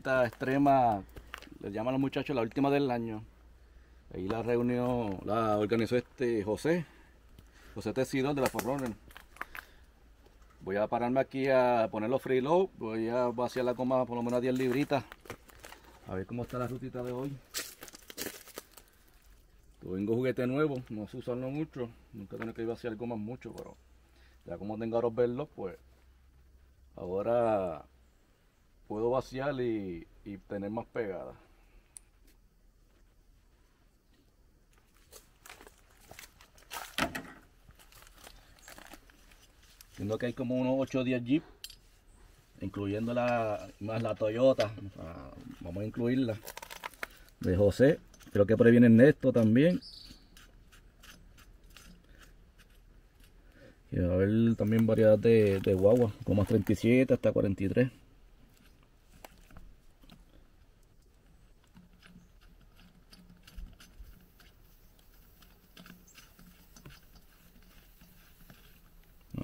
rutita extrema, le llaman los muchachos la última del año. Ahí la reunión, la organizó este José, José Tesidor de la Forrunner. Voy a pararme aquí a poner los freeload, voy a vaciar la coma por lo menos 10 libritas. A ver cómo está la rutita de hoy. Tengo juguete nuevo, no sé usarlo mucho, nunca tengo que vaciar gomas mucho, pero ya como tengo a verlos, pues ahora puedo vaciar y, y tener más pegadas. Siendo que hay como unos 8 o 10 Jeep, incluyendo la, más la Toyota, vamos a incluirla, de José, creo que por ahí Ernesto también. Y a haber también variedad de, de guagua, como 37 hasta 43.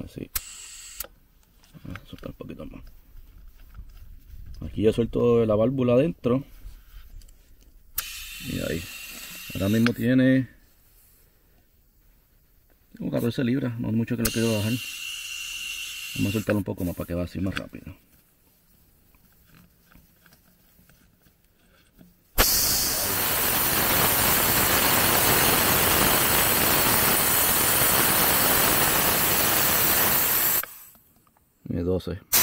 Así. Vamos a soltar un Aquí ya suelto la válvula adentro. Y ahí. Ahora mismo tiene tengo 14 libras, no mucho que lo quiero bajar. Vamos a soltarlo un poco más para que va así más rápido. Y 12.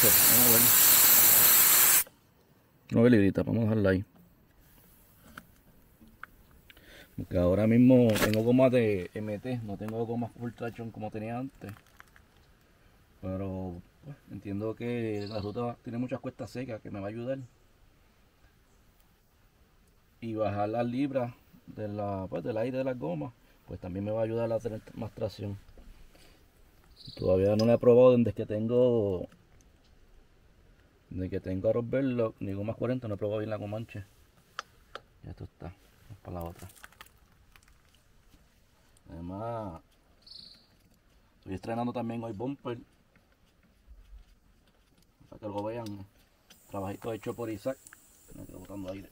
Libras. A las 8. Vamos a ver. 9 libritas, vamos a dejarla ahí. Porque ahora mismo tengo gomas de MT, no tengo gomas full traction como tenía antes. Pero pues, entiendo que la ruta tiene muchas cuestas secas que me va a ayudar. Y bajar las libras de la, pues, del aire de las gomas, pues también me va a ayudar a tener más tracción. Todavía no lo he probado desde que tengo desde que tengo a Roberto ni más 40 no he probado bien la Comanche. Ya esto está, es para la otra. Además, estoy estrenando también hoy bumper. Para que lo vean. Trabajito hecho por Isaac. Me quedo botando aire.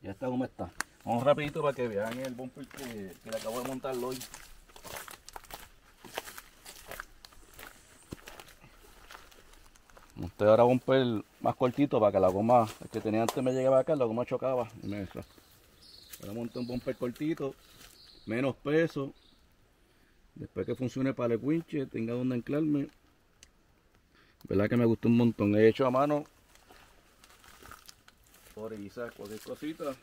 Ya está como está. Vamos rapidito para que vean el bumper que, que le acabo de montar hoy. Monté ahora bumper más cortito para que la goma, el que tenía antes me llegaba acá, la goma chocaba Ahora monté un bumper cortito, menos peso. Después que funcione para el winche, tenga donde anclarme. Verdad que me gustó un montón. He hecho a mano por Isaac, cualquier cosita.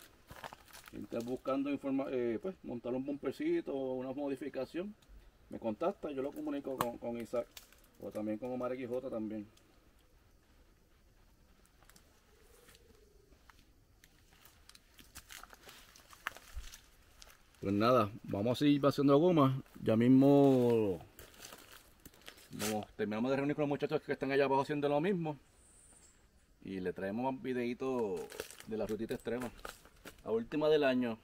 Estás buscando eh, pues, montar un bumpercito o una modificación, me contacta, yo lo comunico con, Isaac. O también con Omar XJ también. Pues nada, vamos a seguir haciendo goma. Ya mismo terminamos de reunir con los muchachos que están allá abajo haciendo lo mismo y le traemos más videitos de la rutita extrema. La última del año.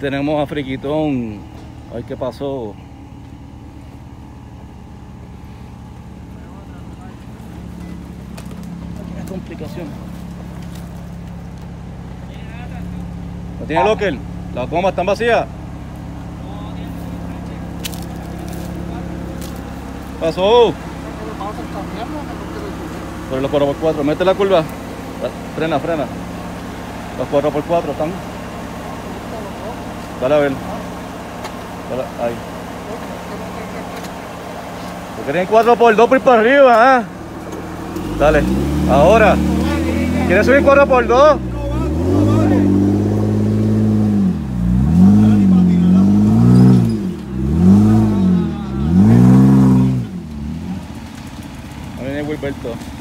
Tenemos a Friquitón. Ay, ¿qué pasó? Aquí hay complicación. ¿No tiene locker? ¿Las gomas están vacías? ¿Qué pasó? Por los 4x4, mete la curva. Frena, frena. Los 4x4 están. Dale a ver. Dale, ahí. ¿Tú quieres 4x2 por ir para arriba? ¿ah? Dale. Ahora. ¿Quieres subir 4x2? Ahí viene Wilberto.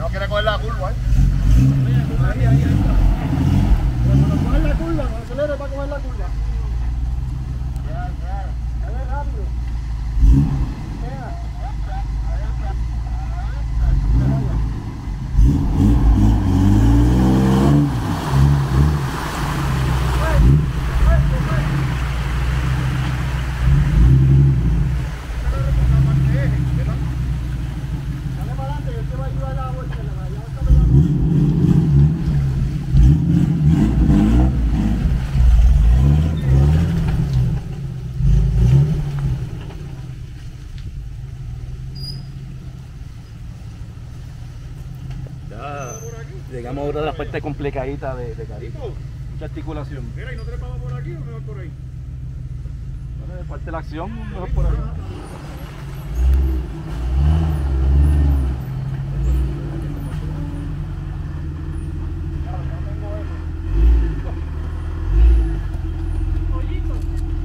No quiere coger la curva, ¿eh? Cuando coger la curva, cuando acelere coger la curva. Dale rápido. Venga. Dale para adelante, que él te va a ayudar a dar la vuelta. la- ya está pegando. Ya llegamos ahora a la parte complicadita de, de Caribe. Mucha articulación. Mira, ¿y no trepamos por aquí o mejor por ahí? De parte de la acción, mejor por ahí.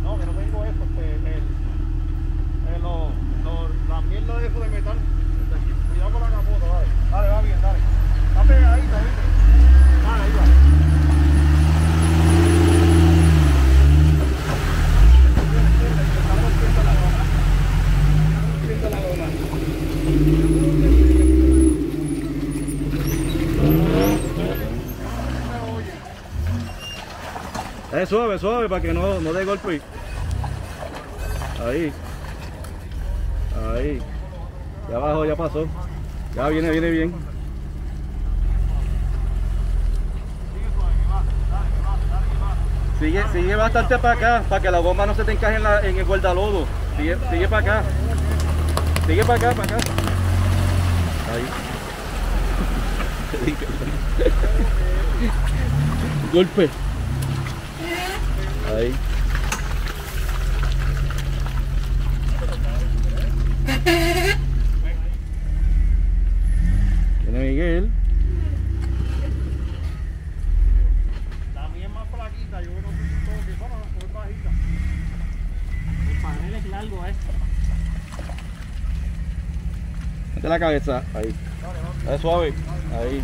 No, que no tengo eso, este, el, el, lo, lo, la mierda de eso de suave, suave, para que no, no dé golpe. Ahí. Ahí. Ya abajo, ya pasó. Ya viene, viene bien. Sigue, sigue bastante para acá, para que la goma no se te encaje en, la, en el guardalodo. Sigue, sigue para acá. Sigue para acá, para acá. Ahí. Golpe. Ahí. Viene Miguel. La mía es más flaquita, yo creo que es un toque. Vamos, es bajita. El panel es largo, eh. Mete la cabeza. Ahí. Dale suave. Ahí.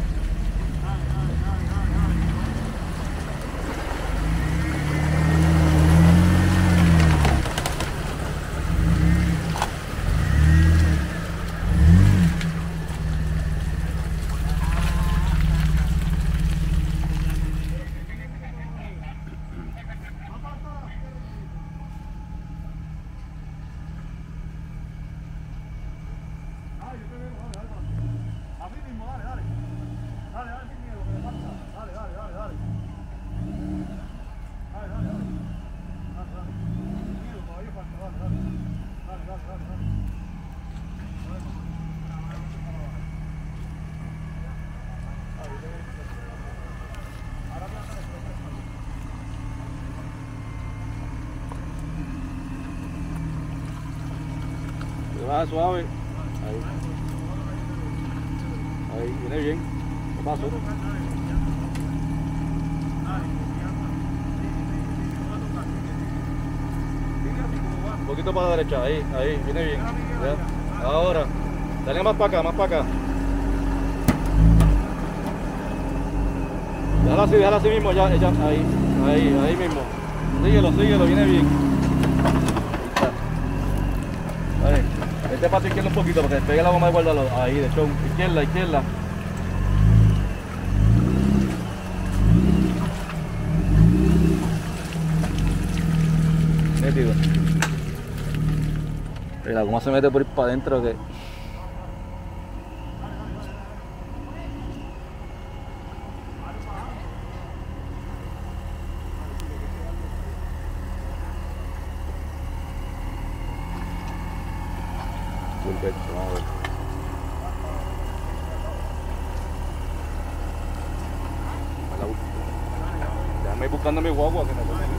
Así mismo, dale, dale. Dale, dale, sin miedo, que le falta. Dale, dale, dale, dale. Dale, dale, dale. Dale, dale. Sin miedo, todavía falta, dale, dale. Dale, dale, dale, dale. Se va suave. Ahí. Viene bien. ¿Qué pasó? Un poquito para la derecha, ahí, ahí, viene bien. Ahora, dale más para acá, más para acá. Déjalo así, déjalo así mismo, ya, ya, ahí, ahí, ahí mismo. Síguelo, síguelo, viene bien. Este para tu izquierda un poquito para que despegue la goma de guardalo. Ahí, de show. Izquierda, izquierda. Goma se mete por ir para adentro que. Perfecto, vamos a ver. Déjame ir buscando mi guagua que me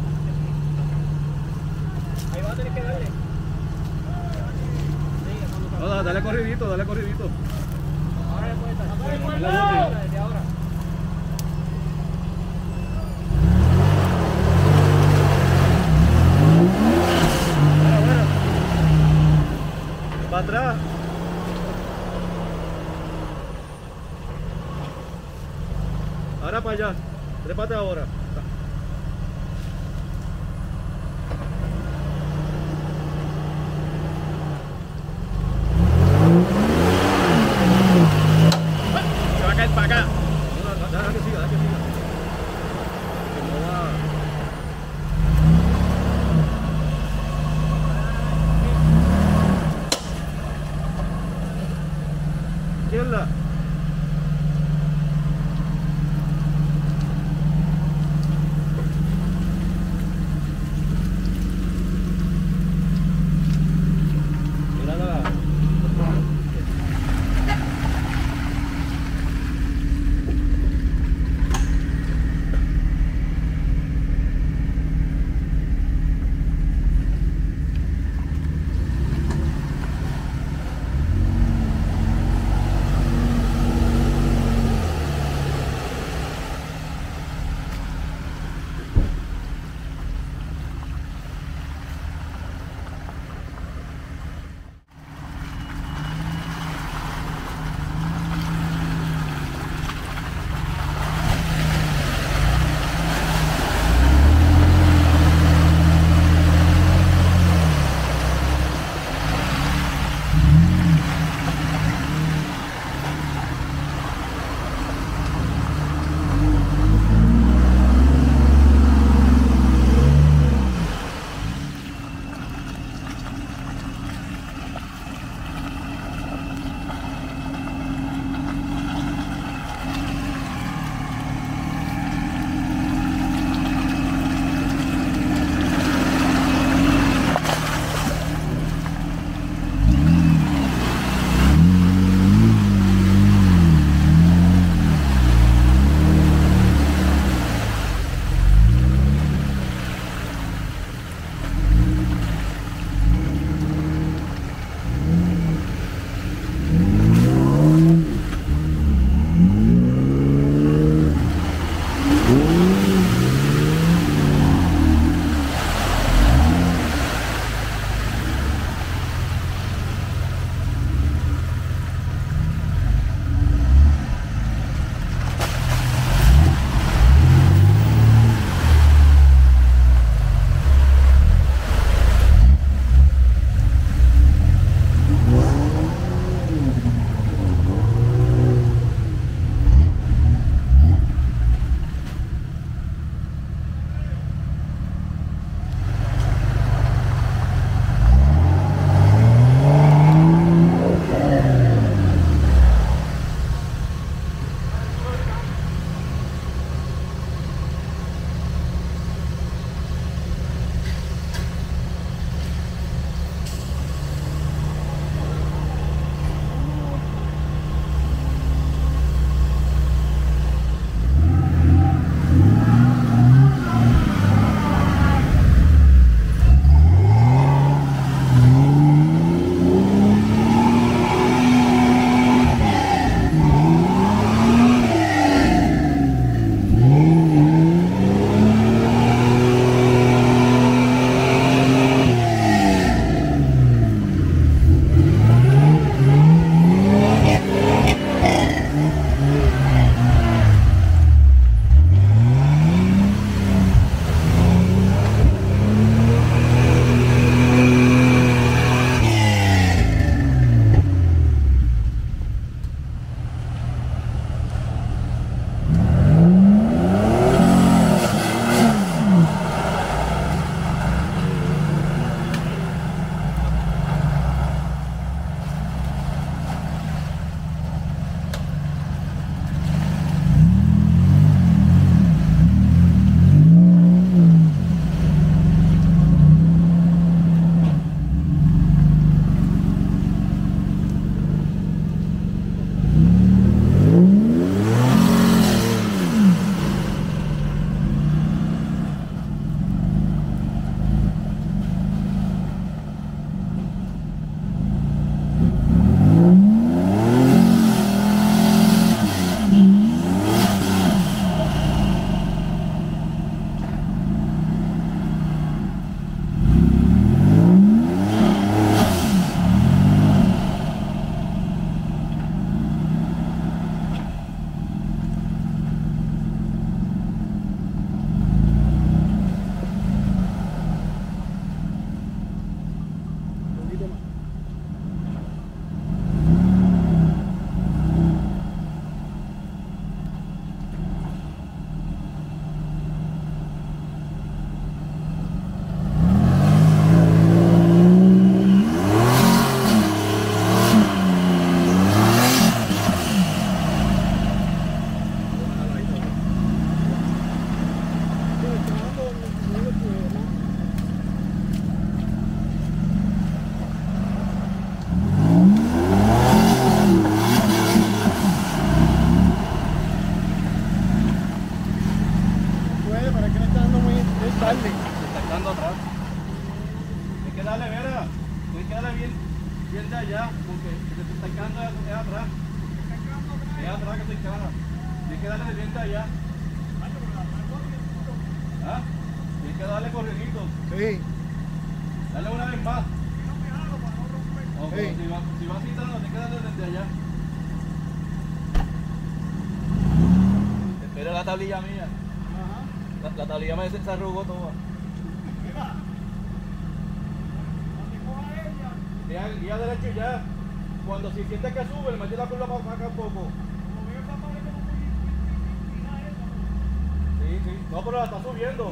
viendo.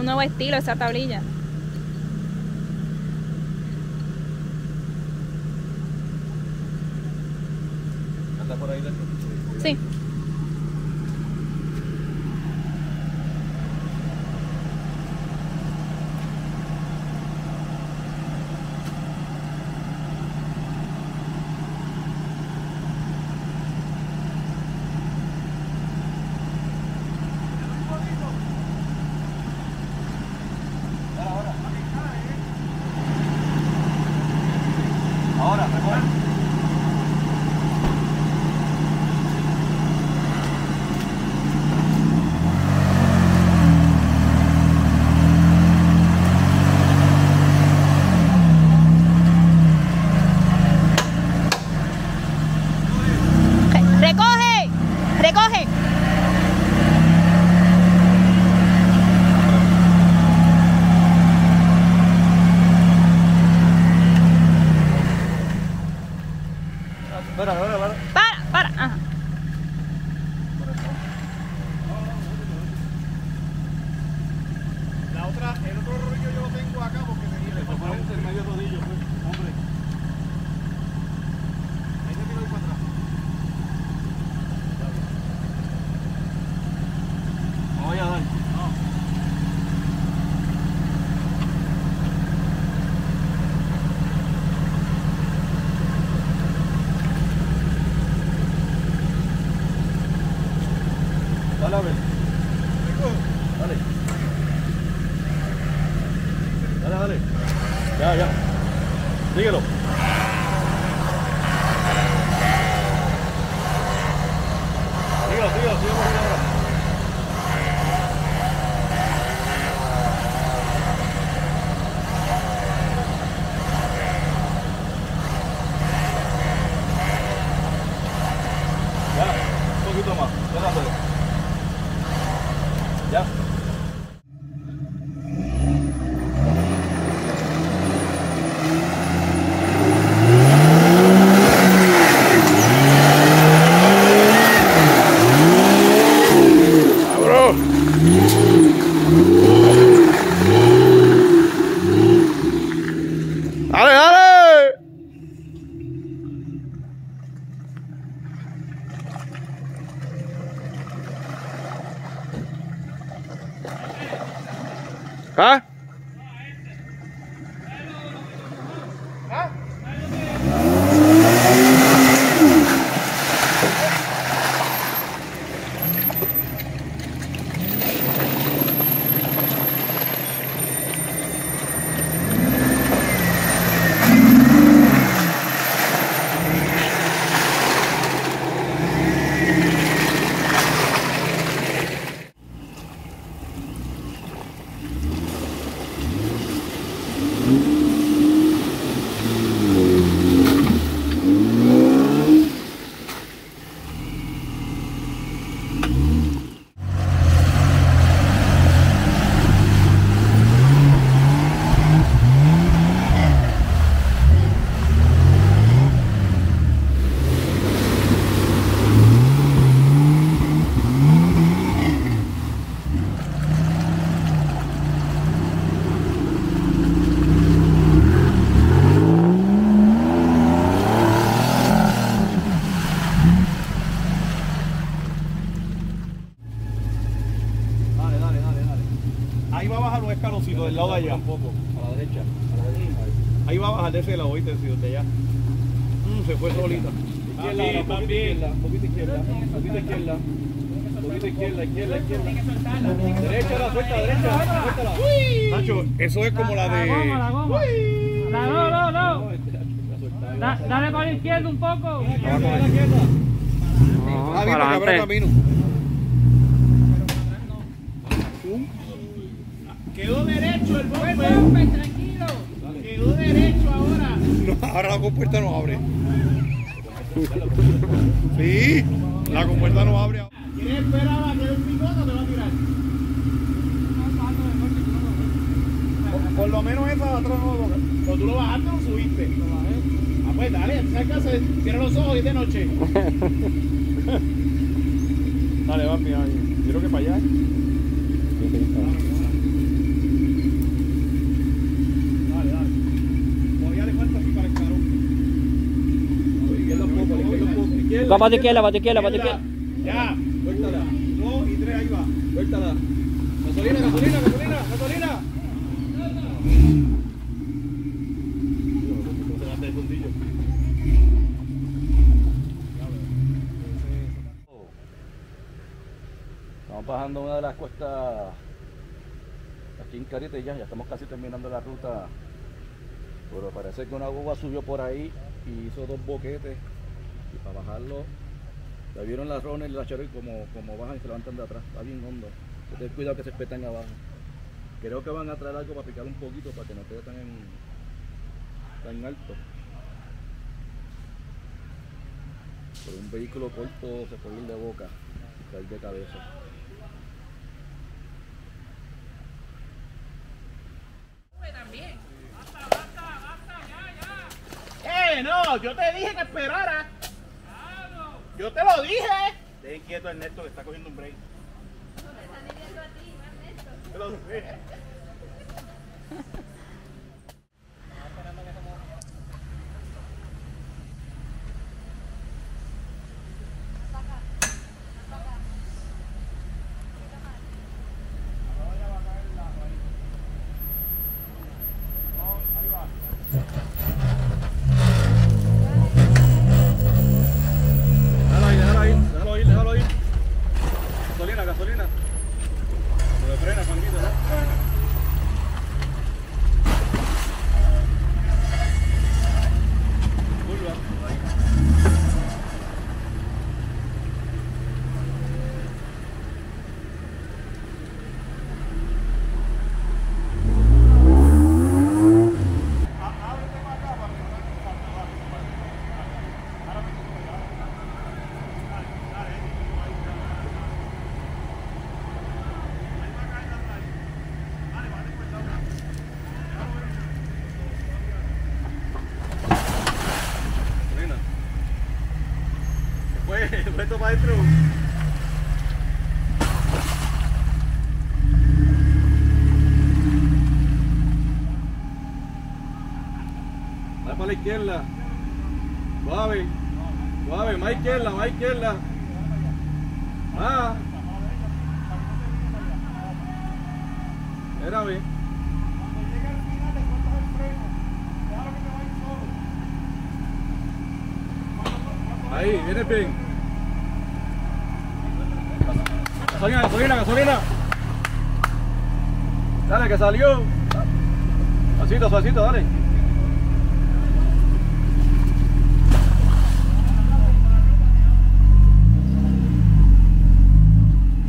un nuevo estilo esa tablilla. Ahora, mejor. Toma. Ya. Izquierda, izquierda, izquierda. Derecha, la suelta, derecha, suéltala. Nacho, eso es como la La goma, la de. goma. La, no, no, no. No, este. Da- dale con la izquierda un poco. Izquierda, a la izquierda. Ah, bien, porque habrá camino. Quedó derecho el bombe. tranquilo. Quedó derecho ahora. No, ahora la compuerta no abre. Sí, la compuerta no abre. ¿Quién esperaba que un picoto te va a tirar? Por, por lo menos esa de atrás no lo Pero tú lo bajaste o lo subiste. Ah, pues dale, ¿sabes qué hacer? Cierra los ojos y es de noche. Dale, va, mira. Yo creo que para allá. Dale, dale. Todavía le falta así para el. Izquierda, Va para tu izquierda, para tu izquierda, para tu izquierda. Ya. Suéltala, Dos y tres, ahí va. suéltala. Gasolina, gasolina, gasolina, gasolina. Estamos bajando una de las cuestas aquí en Carite ya, ya estamos casi terminando la ruta. Pero parece que una guagua subió por ahí y hizo dos boquetes. Y para bajarlo, ya vieron las rones y las Cherokee como, como bajan y se levantan de atrás. Está bien hondo. Tener cuidado que se espetan abajo. Creo que van a traer algo para picar un poquito para que no quede tan, en- tan alto. Por un vehículo corto se puede ir de boca caer de cabeza. ¡Eh, no! Yo te dije que esperara. Yo te lo dije. Dejen quieto a Ernesto que está cogiendo un break. Te lo dije. Déjalo ahí, déjalo ahí, déjalo ir, déjalo ir. Gasolina, gasolina. No le frena, Juanito, ¿no? Curva. Gasolina. Fue, fue esto para adentro. Dale para la izquierda. Suave. Suave, más izquierda, más izquierda. Ah. Espérame. Ahí, viene bien. Gasolina, gasolina, gasolina. Dale, que salió. Suavecito, suavecito, dale.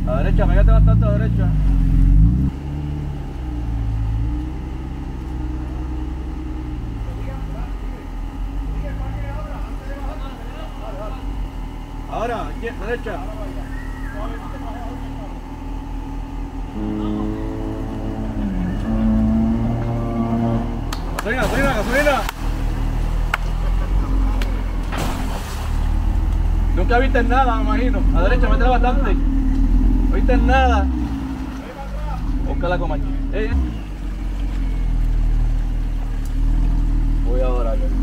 A la derecha, pégate bastante a la derecha. Ahora, izquierda, derecha. Gasolina, gasolina, gasolina. Nunca viste nada, me imagino. A derecha, métela bastante. No viste nada. Búscala con. Eh, eh. Voy ahora, yo.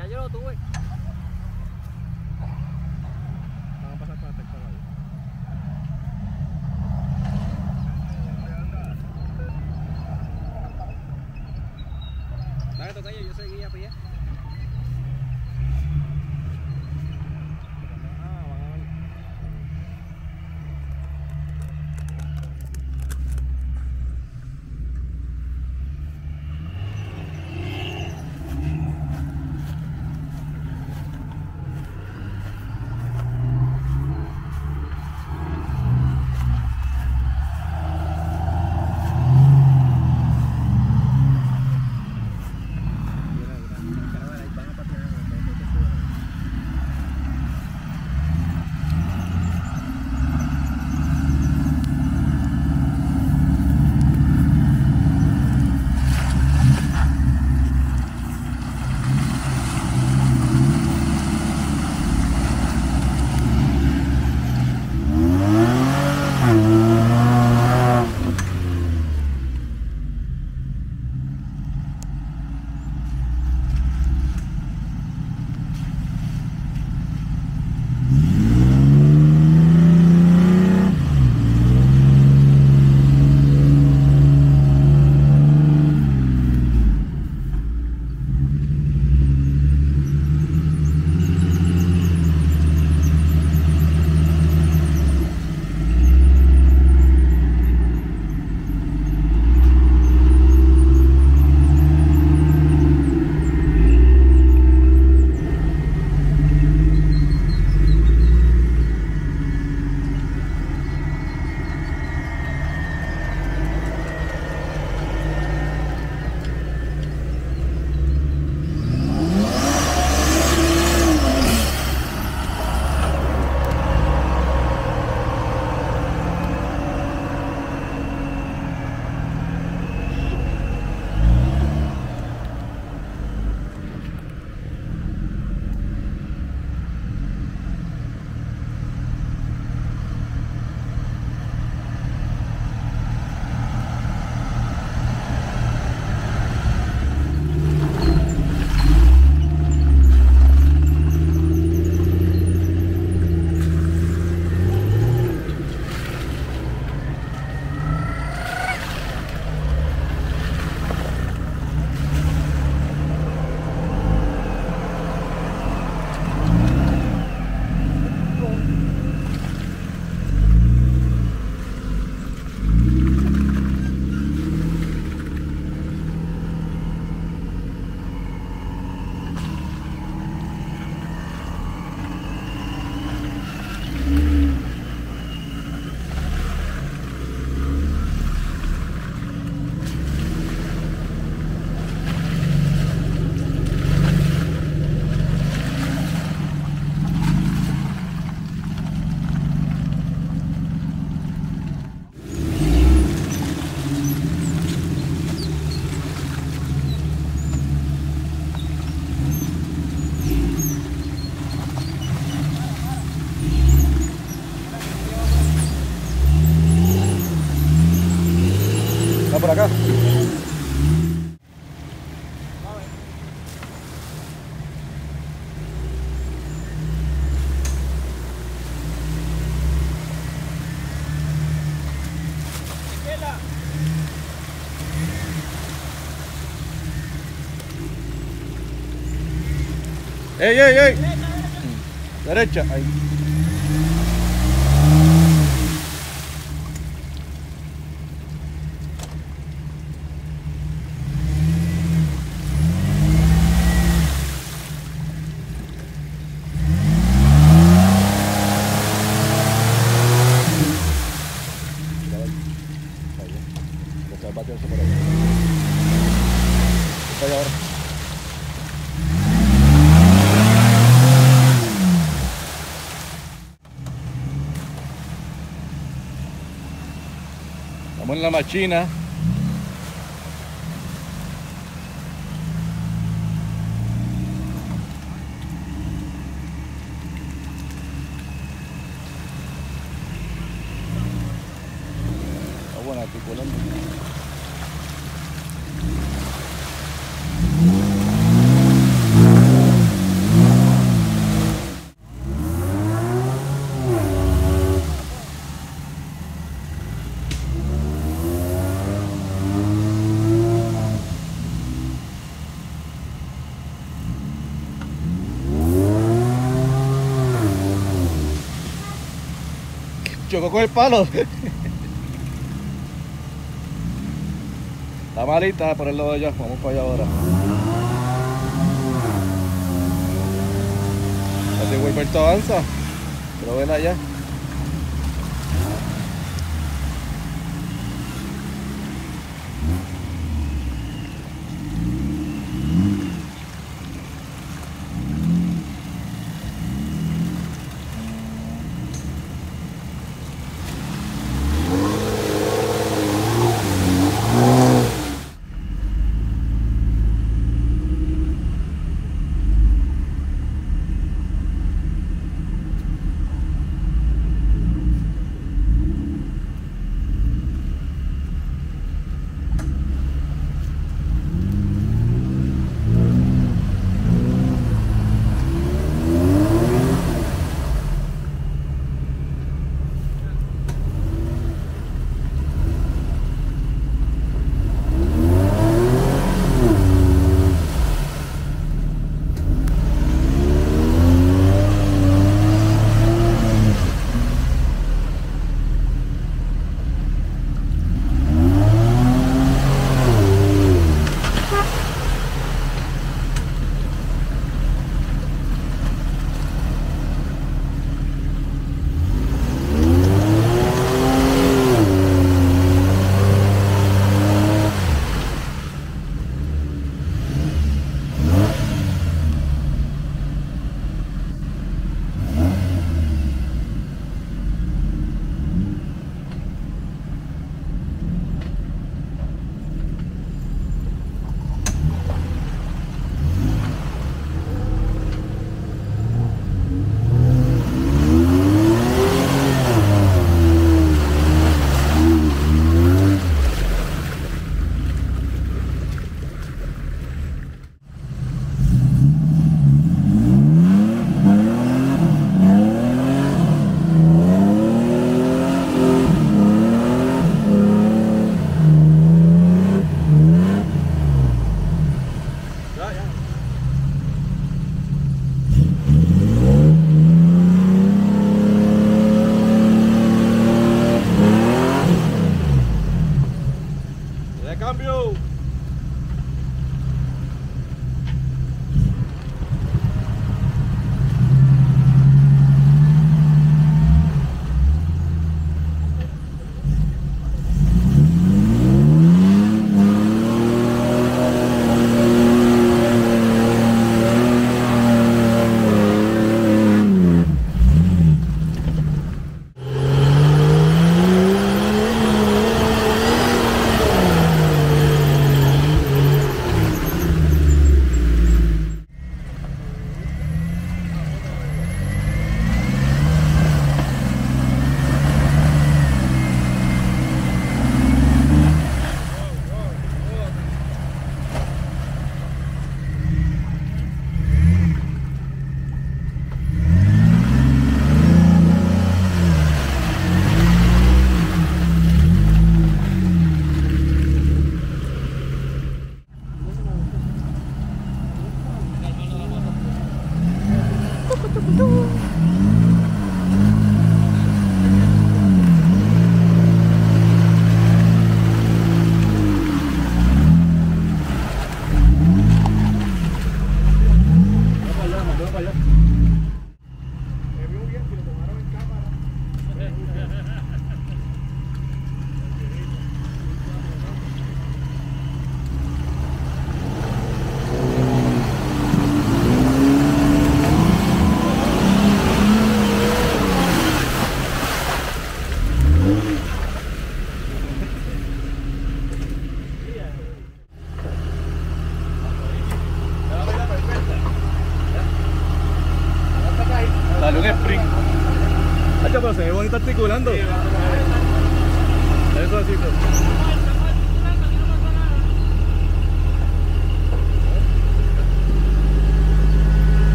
Ya yo lo tuve. Vamos a pasar para la ¡Ey, ey, ey! Derecha, ahí. En la machina. Chocó con el palo. Está malita por el lado de allá. Vamos para allá ahora. Así Wilberto avanza. Pero ven allá.